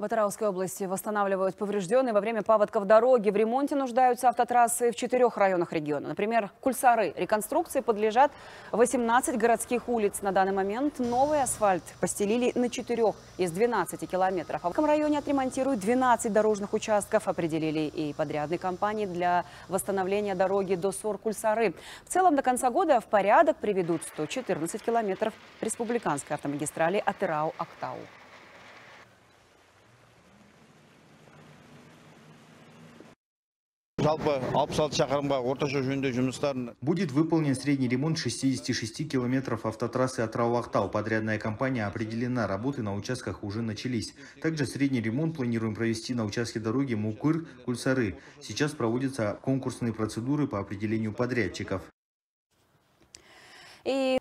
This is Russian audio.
В Атырауской области восстанавливают поврежденные во время паводков дороги. В ремонте нуждаются автотрассы в четырех районах региона. Например, Кульсары. Реконструкции подлежат 18 городских улиц. На данный момент новый асфальт постелили на четырех из 12 километров. А в этом районе отремонтируют 12 дорожных участков. Определили и подрядные компании для восстановления дороги до Сор-Кульсары. В целом до конца года в порядок приведут 114 километров республиканской автомагистрали Атырау-Актау. Жалпы алпыс алты шақырымға орташа жөндеу жұмыстарын Будет выполнен средний ремонт 66 километров автотрассы Атрау-Актау. Подрядная компания определена, работы на участках уже начались. Также средний ремонт планируем провести на участке дороги Мукыр-Кульсары. Сейчас проводятся конкурсные процедуры по определению подрядчиков. И